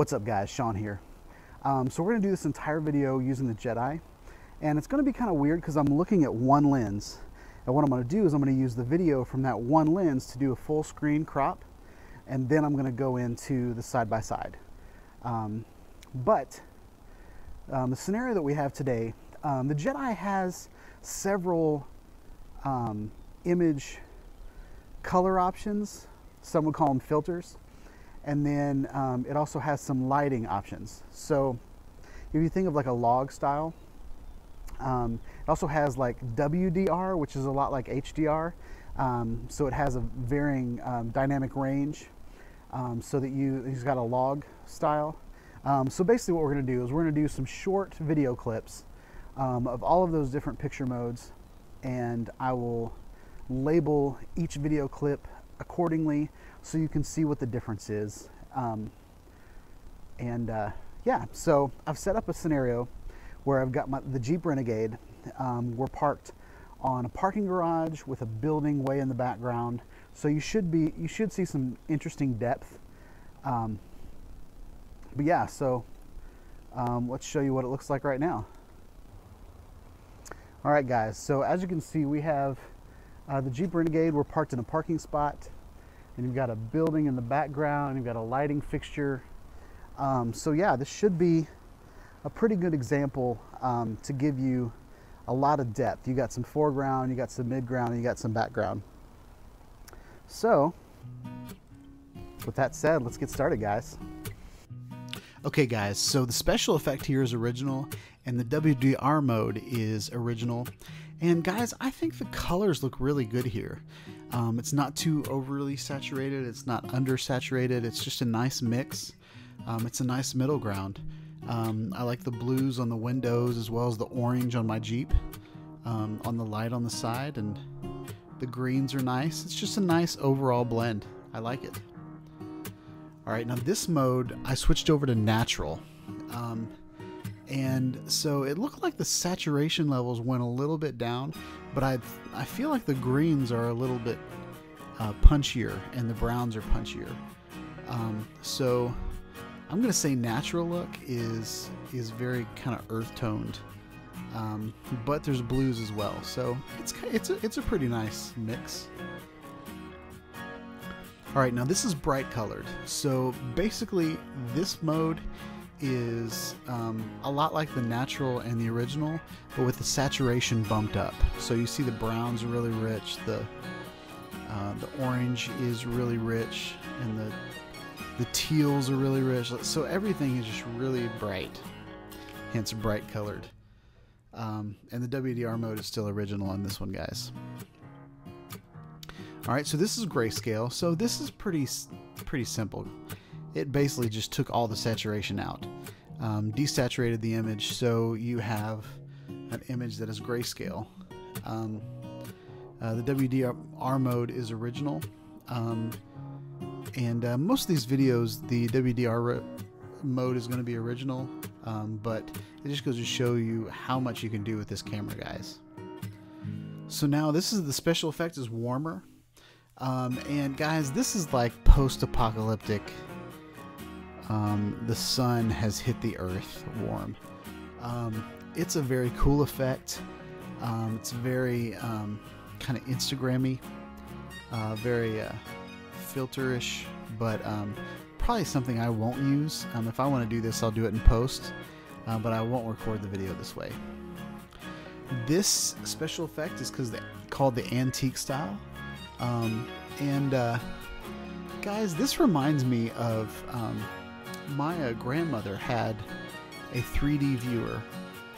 What's up guys, Shawn here. Um, so we're gonna do this entire video using the JEDEYE and it's gonna be kind of weird because I'm looking at one lens and what I'm gonna do is I'm gonna use the video from that one lens to do a full screen crop and then I'm gonna go into the side-by-side. Um, but um, the scenario that we have today, um, the JEDEYE has several um, image color options. Some would call them filters. And then um, it also has some lighting options. So if you think of like a log style, um, it also has like WDR, which is a lot like HDR. Um, so it has a varying um, dynamic range um, so that you, he's got a log style. Um, so basically what we're gonna do is we're gonna do some short video clips of all of those different picture modes and I will label each video clip accordingly so you can see what the difference is. Um, and uh, yeah, so I've set up a scenario where I've got my, the Jeep Renegade. Um, we're parked on a parking garage with a building way in the background. So you should be you should see some interesting depth. Um, but yeah, so um, let's show you what it looks like right now. All right, guys. So as you can see, we have uh, the Jeep Renegade. We're parked in a parking spot and you've got a building in the background, you've got a lighting fixture. Um, so yeah, this should be a pretty good example um, to give you a lot of depth. You got some foreground, you got some midground, you got some background. So, with that said, let's get started, guys. Okay, guys, so the special effect here is original, and the WDR mode is original. And guys, I think the colors look really good here. Um, it's not too overly saturated, it's not undersaturated, it's just a nice mix. Um, it's a nice middle ground. Um, I like the blues on the windows as well as the orange on my Jeep, um, on the light on the side, and the greens are nice. It's just a nice overall blend. I like it. All right, now this mode, I switched over to natural. Um, and so it looked like the saturation levels went a little bit down, but I I feel like the greens are a little bit uh, punchier and the browns are punchier. Um, so I'm gonna say natural look is is very kind of earth toned, um, but there's blues as well. So it's it's a, it's a pretty nice mix. All right, now this is bright colored. So basically, this mode is um, a lot like the natural and the original, but with the saturation bumped up. So you see the browns are really rich, the uh, the orange is really rich, and the the teals are really rich. So everything is just really bright, hence bright colored. Um, and the WDR mode is still original on this one, guys. All right, so this is grayscale. So this is pretty pretty simple it basically just took all the saturation out, um, desaturated the image so you have an image that is grayscale. Um, uh, the WDR mode is original, um, and uh, most of these videos, the WDR mode is going to be original, um, but it just goes to show you how much you can do with this camera, guys. So now this is the special effect is warmer. Um, and guys, this is like post-apocalyptic um, the sun has hit the earth warm. Um, it's a very cool effect. Um, it's very um, kind of Instagrammy, uh, very uh, filterish, but um, probably something I won't use. Um, if I want to do this, I'll do it in post, uh, but I won't record the video this way. This special effect is because called the antique style, and uh, guys, this reminds me of my grandmother had a 3D viewer,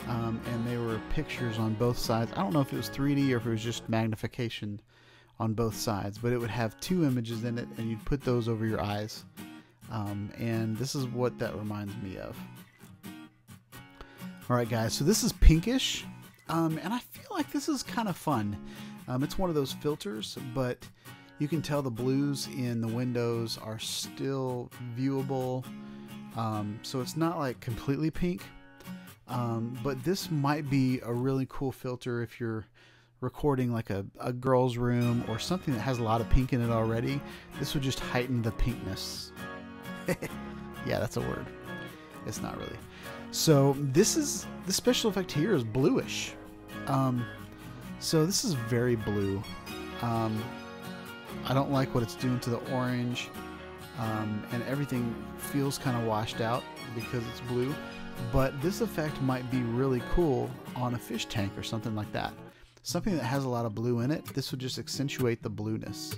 um, and there were pictures on both sides. I don't know if it was 3D or if it was just magnification on both sides, but it would have two images in it, and you'd put those over your eyes. Um, and this is what that reminds me of. Alright, guys, so this is pinkish, um, and I feel like this is kind of fun. Um, it's one of those filters, but you can tell the blues in the windows are still viewable. Um, so it's not like completely pink, um, but this might be a really cool filter if you're recording like a, a girl's room or something that has a lot of pink in it already. This would just heighten the pinkness. Yeah, that's a word. It's not really. So this is the special effect here is bluish. Um, so this is very blue. Um, I don't like what it's doing to the orange, um, and everything feels kind of washed out because it's blue. But this effect might be really cool on a fish tank or something like that. Something that has a lot of blue in it, this would just accentuate the blueness.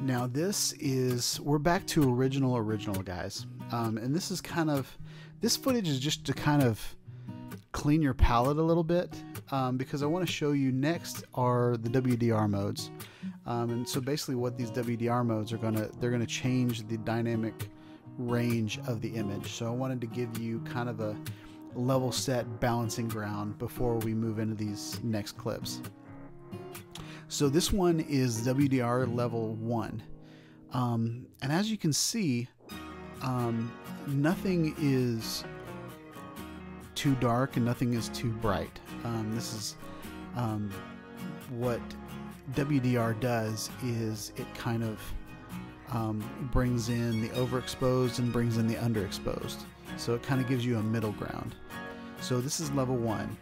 Now this is, we're back to original original guys. Um, and this is kind of, this footage is just to kind of clean your palette a little bit um, because I want to show you next are the WDR modes. Um, and so basically what these WDR modes are going to, they're to change the dynamic range of the image. So I wanted to give you kind of a level set balancing ground before we move into these next clips. So this one is WDR level 1. Um, and as you can see, um, nothing is too dark and nothing is too bright. Um, this is um, what WDR does is it kind of um, brings in the overexposed and brings in the underexposed. So it kind of gives you a middle ground. So this is level 1.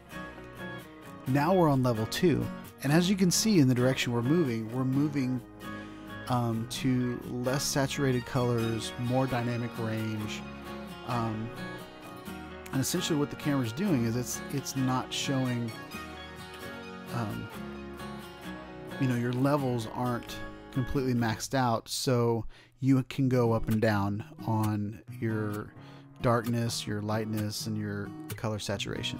Now we're on level 2 and as you can see in the direction we're moving, we're moving um, to less saturated colors, more dynamic range. Um, and essentially what the camera's doing is it's it's not showing um, you know your levels aren't completely maxed out so you can go up and down on your darkness your lightness and your color saturation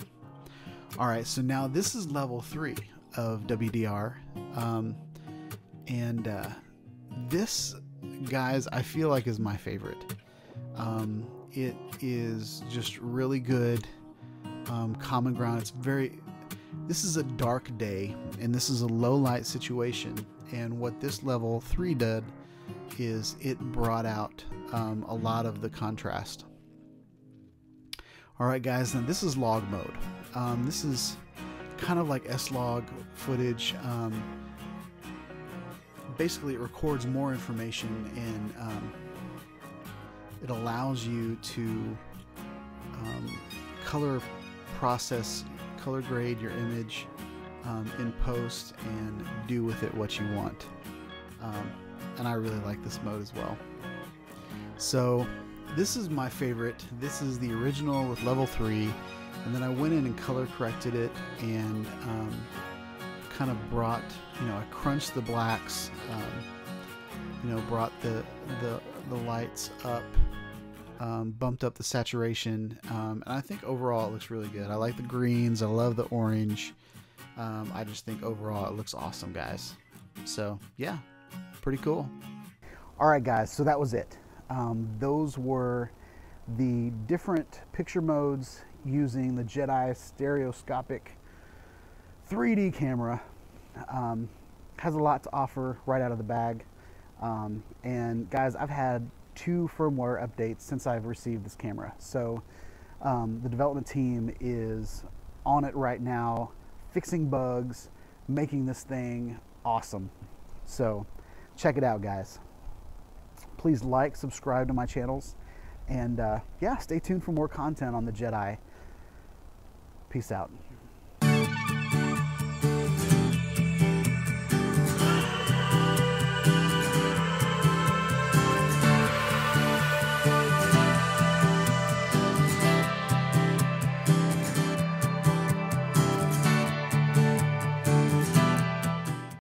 all right so now this is level three of WDR. Um, and uh, this, guys, I feel like is my favorite. Um, it is just really good um, common ground. It's very, this is a dark day and this is a low light situation. And what this level 3 did is it brought out um, a lot of the contrast. All right, guys, then this is log mode. Um, this is kind of like S-Log footage. Um, basically, it records more information and um, it allows you to um, color process, color grade your image um, in post and do with it what you want. Um, and I really like this mode as well. So this is my favorite. This is the original with level 3 and then I went in and color corrected it and um, kind of brought, you know, I crunched the blacks, um, you know, brought the, the, the lights up, um, bumped up the saturation, um, and I think overall it looks really good. I like the greens, I love the orange. Um, I just think overall it looks awesome, guys. So, yeah, pretty cool. All right, guys, so that was it. Um, those were the different picture modes using the JEDEYE stereoscopic 3D camera. Um, has a lot to offer right out of the bag. Um, and guys, I've had two firmware updates since I've received this camera. So um, the development team is on it right now, fixing bugs, making this thing awesome. So check it out, guys. Please like, subscribe to my channels, and uh, yeah, stay tuned for more content on the JEDEYE. Peace out.